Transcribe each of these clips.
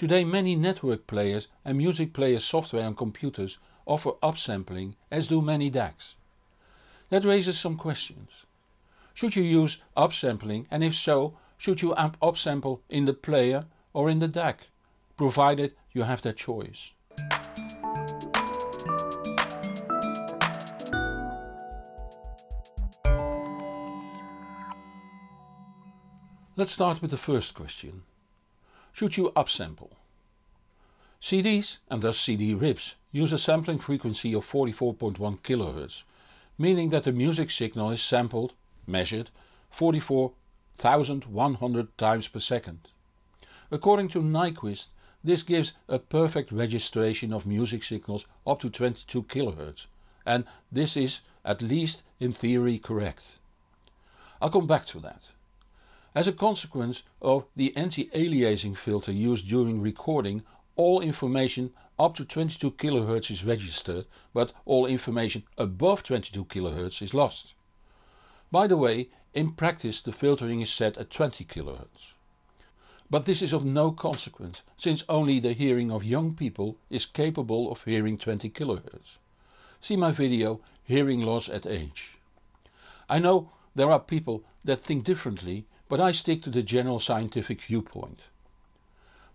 Today many network players and music player software on computers offer upsampling as do many DACs. That raises some questions. Should you use upsampling and if so, should you up upsample in the player or in the DAC, provided you have that choice. Let's start with the first question. Should you upsample? CDs and thus CD rips use a sampling frequency of 44.1 kHz, meaning that the music signal is sampled, measured, 44,100 times per second. According to Nyquist, this gives a perfect registration of music signals up to 22 kHz and this is at least in theory correct. I'll come back to that. As a consequence of the anti-aliasing filter used during recording all information up to 22 kHz is registered but all information above 22 kHz is lost. By the way, in practice the filtering is set at 20 kHz. But this is of no consequence since only the hearing of young people is capable of hearing 20 kHz. See my video Hearing Loss at Age. I know there are people that think differently but I stick to the general scientific viewpoint.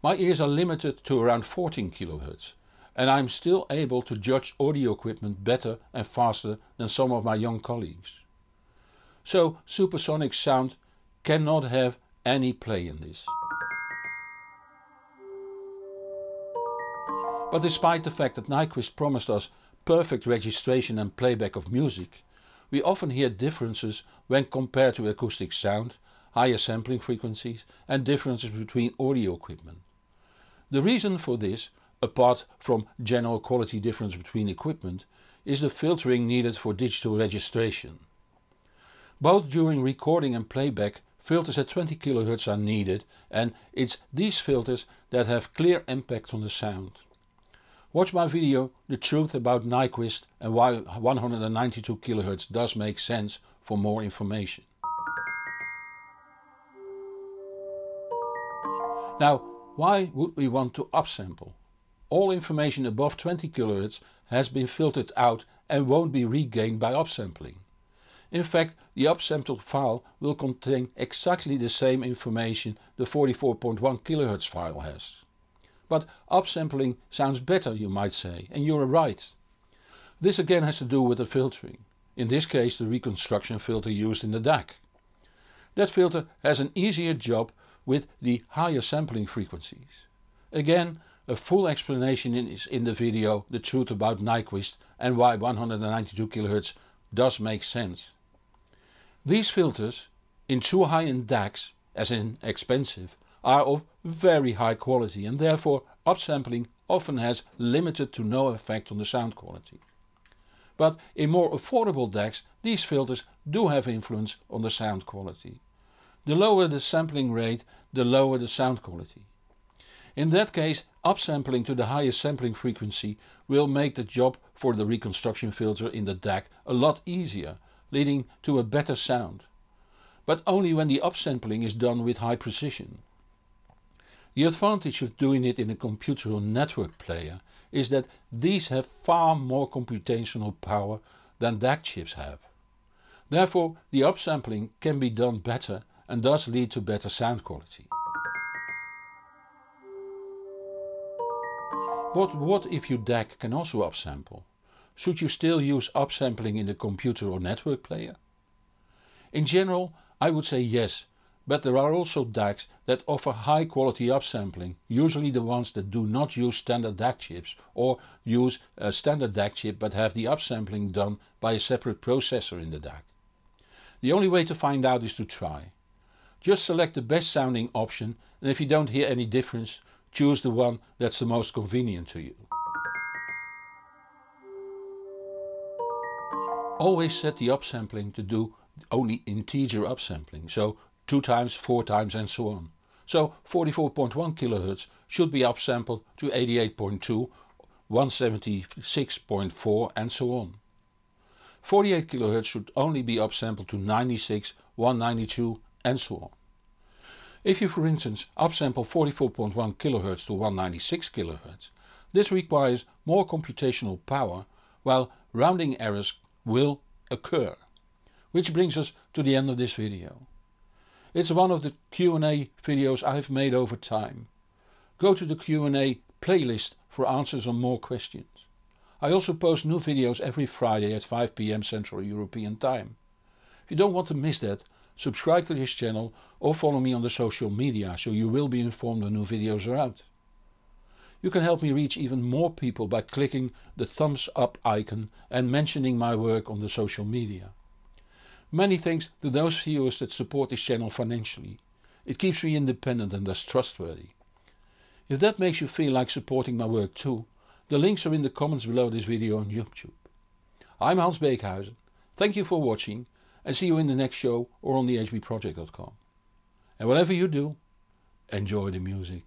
My ears are limited to around 14 kHz and I am still able to judge audio equipment better and faster than some of my young colleagues. So supersonic sound cannot have any play in this. But despite the fact that Nyquist promised us perfect registration and playback of music, we often hear differences when compared to acoustic sound higher sampling frequencies and differences between audio equipment. The reason for this, apart from general quality difference between equipment, is the filtering needed for digital registration. Both during recording and playback filters at 20 kHz are needed and it's these filters that have clear impact on the sound. Watch my video The Truth About Nyquist and why 192 kHz does make sense for more information. Now why would we want to upsample? All information above 20 kHz has been filtered out and won't be regained by upsampling. In fact the upsampled file will contain exactly the same information the 44.1 kHz file has. But upsampling sounds better you might say and you're right. This again has to do with the filtering, in this case the reconstruction filter used in the DAC. That filter has an easier job with the higher sampling frequencies. Again a full explanation is in the video The Truth About Nyquist and why 192 kHz does make sense. These filters, in too high-end DACs, as in expensive, are of very high quality and therefore upsampling often has limited to no effect on the sound quality. But in more affordable DACs these filters do have influence on the sound quality. The lower the sampling rate, the lower the sound quality. In that case upsampling to the highest sampling frequency will make the job for the reconstruction filter in the DAC a lot easier, leading to a better sound. But only when the upsampling is done with high precision. The advantage of doing it in a computer or network player is that these have far more computational power than DAC chips have. Therefore the upsampling can be done better and thus lead to better sound quality. But what if your DAC can also upsample? Should you still use upsampling in the computer or network player? In general I would say yes, but there are also DACs that offer high quality upsampling, usually the ones that do not use standard DAC chips or use a standard DAC chip but have the upsampling done by a separate processor in the DAC. The only way to find out is to try. Just select the best sounding option and if you don't hear any difference choose the one that's the most convenient to you. Always set the upsampling to do only integer upsampling, so 2 times, 4 times and so on. So 44.1 kHz should be upsampled to 88.2, 176.4 and so on. 48 kHz should only be upsampled to 96, 192 and so on. If you for instance upsample 44.1 kHz to 196 kHz, this requires more computational power while rounding errors will occur. Which brings us to the end of this video. It's one of the Q&A videos I've made over time. Go to the Q&A playlist for answers on more questions. I also post new videos every Friday at 5pm Central European Time. If you don't want to miss that, subscribe to this channel or follow me on the social media so you will be informed when new videos are out. You can help me reach even more people by clicking the thumbs up icon and mentioning my work on the social media. Many thanks to those viewers that support this channel financially. It keeps me independent and thus trustworthy. If that makes you feel like supporting my work too, the links are in the comments below this video on YouTube. I'm Hans Beekhuyzen, thank you for watching and see you in the next show or on thehbproject.com. And whatever you do, enjoy the music.